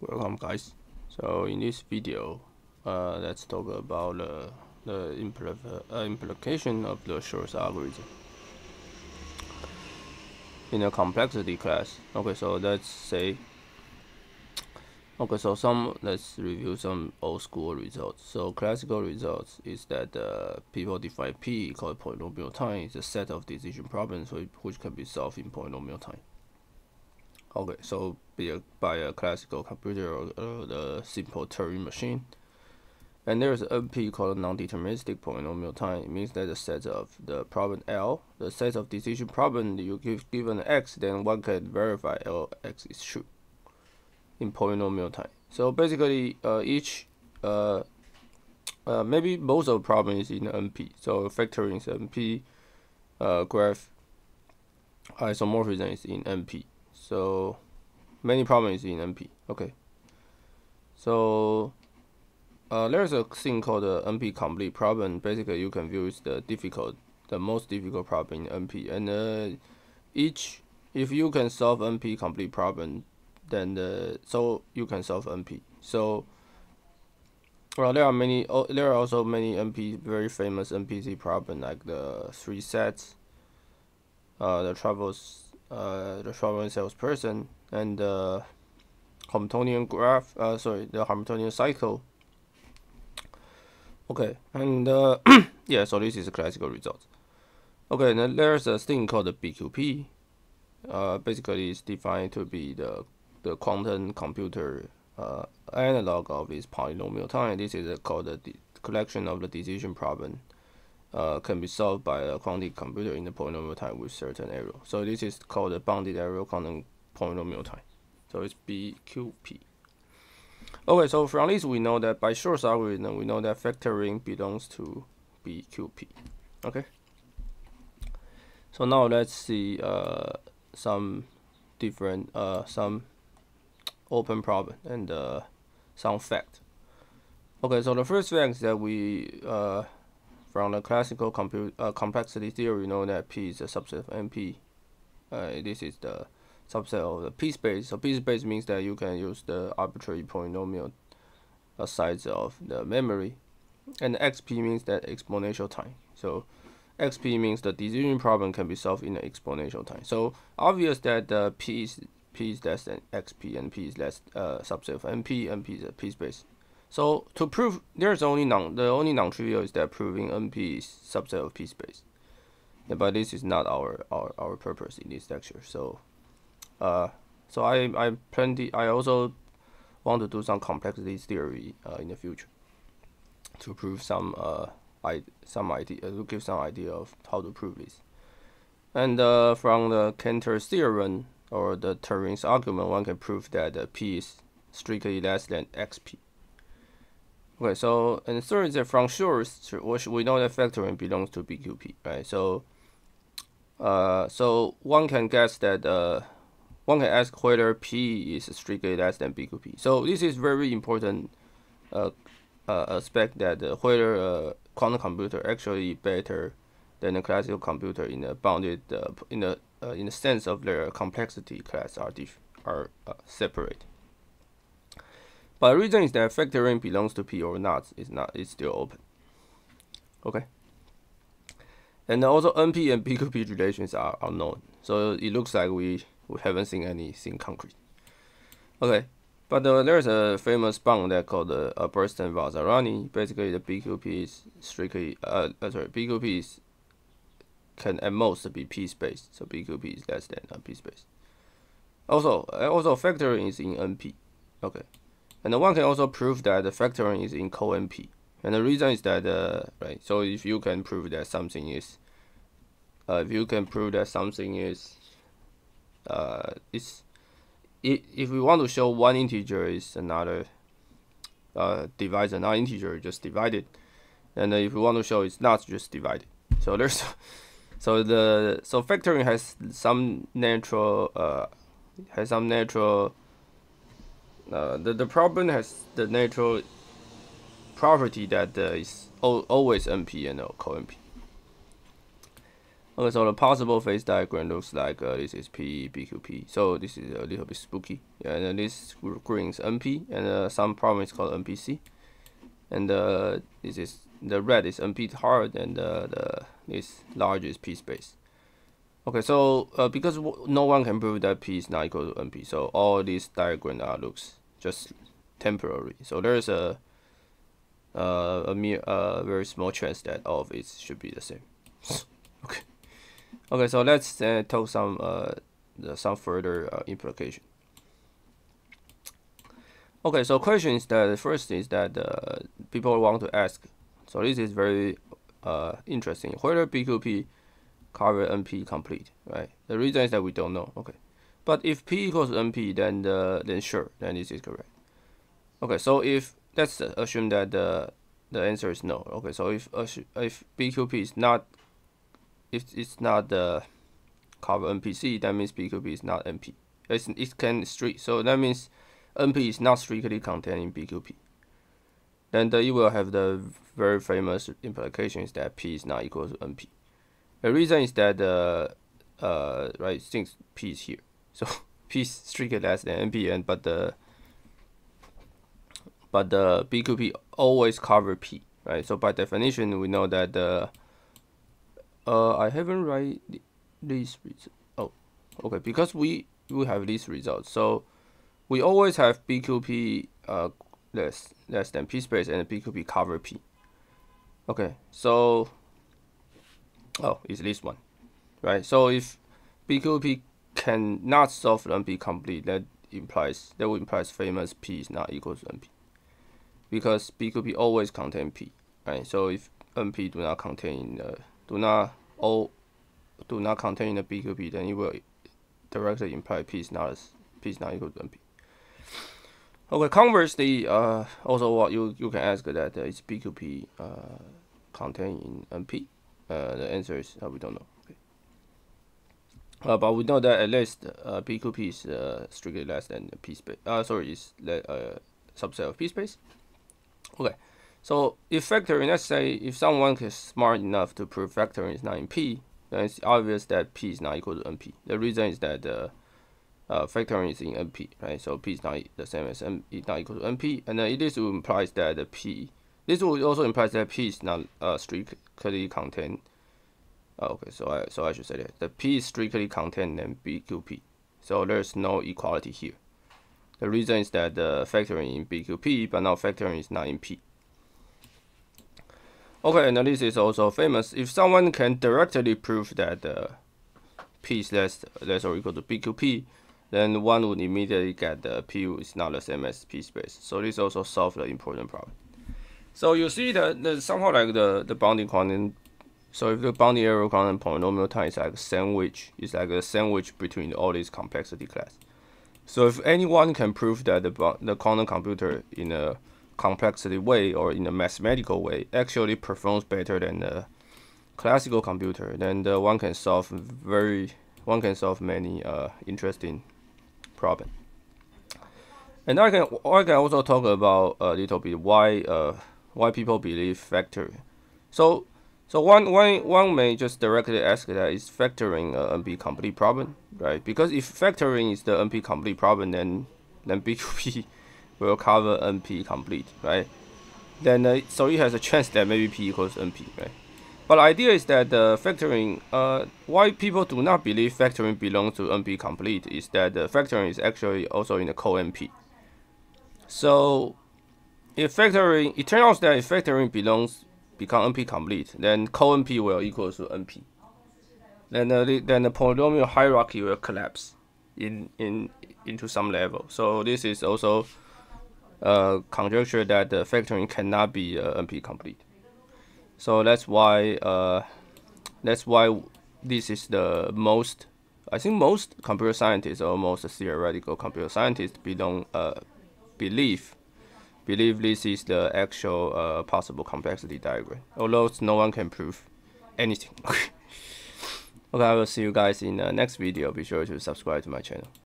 Welcome guys. So in this video, uh, let's talk about uh, the impl uh, implication of the Shor's algorithm in a complexity class. Okay, so let's say, okay, so some let's review some old school results. So classical results is that uh, people define P called polynomial time is a set of decision problems which can be solved in polynomial time. Okay, so be a, by a classical computer or uh, the simple Turing machine. And there's an NP called non-deterministic polynomial time. It means that the set of the problem L, the set of decision problem you give given X, then one can verify LX is true in polynomial time. So basically, uh, each uh, uh, maybe most of the problem is in NP. So factoring is NP, uh, graph isomorphism is in NP. So many problems in NP. Okay. So uh, there's a thing called the NP complete problem. Basically, you can view it's the difficult, the most difficult problem in NP. And uh, each, if you can solve NP complete problem, then the so you can solve NP. So well, there are many. Oh, there are also many NP very famous NPC problem like the three SAT, uh, the travels uh, the traveling salesperson and the Hamiltonian graph, uh, sorry, the Hamiltonian cycle. Okay, and uh, yeah, so this is a classical result. Okay, then there's a thing called the BQP. Uh, basically, it's defined to be the the quantum computer uh, analog of this polynomial time. This is called the collection of the decision problem uh, can be solved by a quantum computer in the polynomial time with certain error. So this is called the bounded error quantum polynomial time. So it's BQP. Okay, so from this we know that by Shor's algorithm, we know that factoring belongs to BQP. Okay. So now let's see uh, some different, uh, some open problem and uh, some fact. Okay, so the first fact is that we uh, from the classical uh, complexity theory, we know that P is a subset of NP. Uh, this is the subset of the P space. So P space means that you can use the arbitrary polynomial size of the memory. And XP means that exponential time. So XP means the decision problem can be solved in an exponential time. So obvious that the P is P is less than XP and P is less uh, subset of NP, NP is a P space. So to prove there's only non the only non-trivial is that proving NP is subset of P space. Yeah, but this is not our, our our purpose in this lecture. So uh so I I plenty I also want to do some complexity theory uh, in the future to prove some uh I some idea to give some idea of how to prove this. And uh, from the Cantor's theorem or the Turing's argument, one can prove that the P is strictly less than XP. Okay, so and third is that from Shor's, we know that factoring belongs to BQP, right? So, uh, so one can guess that uh, one can ask whether P is strictly less than BQP. So this is very important uh, uh, aspect that uh, whether a quantum computer actually better than a classical computer in a bounded uh, in the uh, in the sense of their complexity class are are uh, separate. But the reason is that factoring belongs to P or not is not is still open. Okay. And also NP and BQP relations are unknown. So it looks like we, we haven't seen anything concrete. Okay. But uh, there's a famous bound that called the uh, Bernstein Vazirani. Basically, the BQP is strictly, uh, uh, sorry, BQP is, can at most be P space. So BQP is less than P space. Also, uh, also factoring is in NP. Okay. And one can also prove that the factoring is in co-NP. And the reason is that, uh, right, so if you can prove that something is, uh, if you can prove that something is, uh, is, if we want to show one integer is another, uh, divides another integer, just divide it. And if we want to show it's not just divided. So there's, so the, so factoring has some natural, uh, has some natural uh, the, the problem has the natural property that uh, is always NP and co-NP. Okay, so the possible phase diagram looks like uh, this is P, BQP. So this is a little bit spooky. Yeah, and this green is NP, and uh, some problem is called NPC. And uh, this is the red is NP hard, and uh, the this large is P space. Okay, so uh, because no one can prove that P is not equal to NP, so all these diagram uh, looks just temporary. So there's a uh, a mere very small chance that all of it should be the same. okay. Okay, so let's uh, talk some uh, some further uh, implication. Okay, so question is that the first is that uh, people want to ask. So this is very uh, interesting. Whether BQP cover NP complete, right? The reason is that we don't know. Okay, but if P equals NP, then the then sure, then this is correct. Okay, so if let's assume that the the answer is no. Okay, so if if BQP is not if it's not the cover NPC, that means BQP is not NP. It's, it can strict, so that means NP is not strictly contained in BQP. Then the, you will have the very famous implication is that P is not equal to NP. The reason is that the uh, right since P is here, so P is strictly less than NP, and but the but the BQP always cover P, right? So by definition, we know that the uh, I haven't write these results. Oh, okay, because we we have these results, so we always have BQP uh less less than P space and BQP cover P. Okay, so oh, it's this one, right? So if BQP cannot solve NP complete, that implies that would implies famous P is not equal to NP because BQP always contain P, right? So if NP do not contain uh, do not all do not contain the BQP, then it will directly imply P is not P is not equal to NP. Okay, conversely, uh, also what you you can ask that uh, is BQP uh, contained in NP. Uh, the answer is uh, we don't know. Uh, but we know that at least uh, BQP is uh, strictly less than P space. Uh, sorry, is a uh, subset of P space. Okay. So if factoring, let's say if someone is smart enough to prove factoring is not in P, then it's obvious that P is not equal to NP. The reason is that the uh, factoring is in NP, right? So P is not the same as N, not equal to NP, and then this implies that the P, this will also implies that P is not uh, strictly contained. Oh, okay, so I so I should say that the P is strictly contained in BQP. So there's no equality here. The reason is that the factoring in BQP, but now factoring is not in P. Okay, and this is also famous. If someone can directly prove that uh, P is less, less or equal to BQP, then one would immediately get the P is not the same as P space. So this also solves the important problem. So you see that the, somehow like the, the bounding quantum. So if the bounding error quantum polynomial time is like a sandwich, it's like a sandwich between all these complexity class. So if anyone can prove that the, the quantum computer in a complexity way or in a mathematical way actually performs better than the classical computer, then the one can solve very one can solve many uh, interesting problems. And I can I can also talk about a little bit why uh, why people believe factoring. So so one, one, one may just directly ask that is factoring a NP complete problem, right? Because if factoring is the NP complete problem, then then BQP will cover NP complete, right? Then uh, so it has a chance that maybe P equals NP, right? But the idea is that the factoring, uh, why people do not believe factoring belongs to NP complete is that the factoring is actually also in the co-NP. So if factoring, it turns out that if factoring belongs become NP complete, then co-NP will equal to NP. Then the, then the polynomial hierarchy will collapse in in into some level. So this is also a conjecture that the factoring cannot be uh, NP complete. So that's why uh, that's why this is the most I think most computer scientists or most theoretical computer scientists belong uh, believe believe this is the actual uh, possible complexity diagram, although no one can prove anything. okay, I will see you guys in the next video. Be sure to subscribe to my channel.